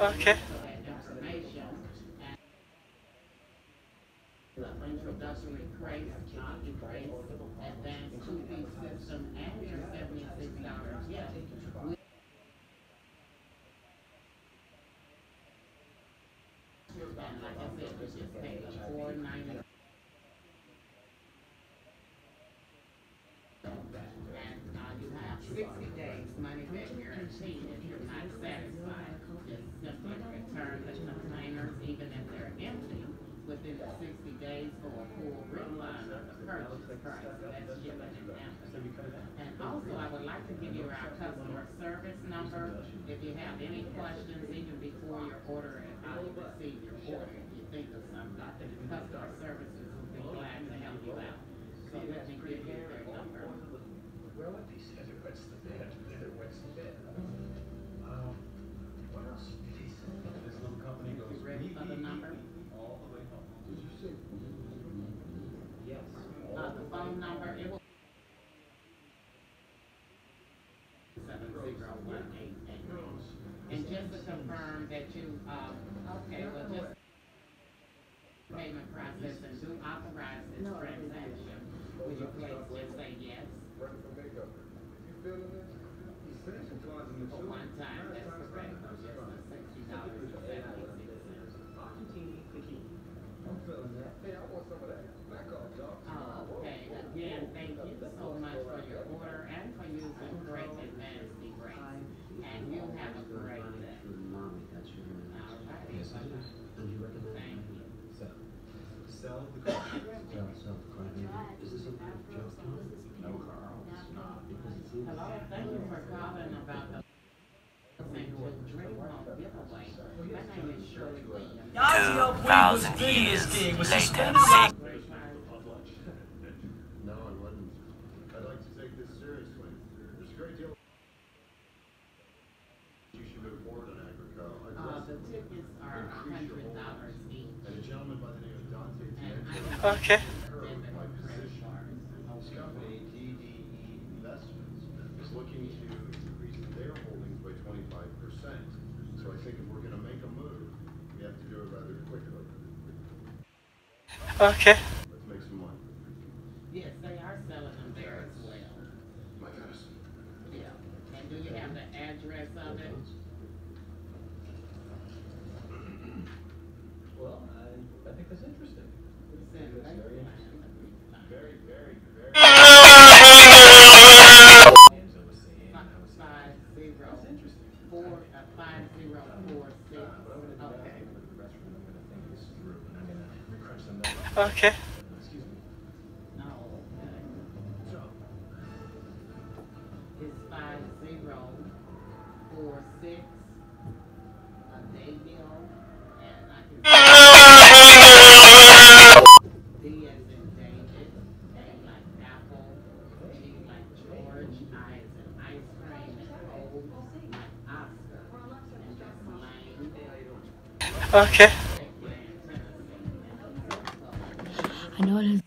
Okay. that information, and the introductory price, not the price, advanced two-B system, and your seventy-six dollars, yes. we- like I said, we just paid 60 days for a full refund of the purchase price, so that's shipping and handling. And also, I would like to give you our customer service number. If you have any questions, even before your order and how you receive your order, if you think of something, customer services will be glad to help you out. So let me give you their number. That you, um, okay, well, just payment process and do authorize this transaction, would you please just say yes? Right from makeup. You feeling this? Finishing closing the For one time, that's correct, for just the sixty dollars and seventy-six cents. I'm feeling that. Hey, I want some of that. Back off, dog. Okay, again, thank you so much for your order and for using Great Advanced Erase. And you have a great day. All right, bye-bye. Thank you. Sell the car. Hello, thank you for about the two thousand years later. No, wouldn't. I'd like to take this seriously. A great deal. You should move forward on agriculture. Uh, the tickets are a gentleman by the name of Okay. Looking to increase their holdings by twenty-five percent. So I think if we're gonna make a move, we have to do it rather quickly. Okay. Let's make some money. Yes, they are selling them there as well. My goodness. Yeah. And do you have the address of it? Well, I, I think that's interesting. It's. Very, very, very. Angela was saying, I was saying, Five zero that's interesting. four, uh, five zero four six. I'm gonna do that Okay. the restaurant, I'm gonna think this through, and I'm gonna crunch some. Okay. Excuse me. No, okay. So, It's five zero four six, uh, Dayville, and I can. D as in David, A like apple, G like George, I as in ice cream, and O like Oscar, and just Lane. Okay. I know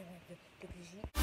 avec le,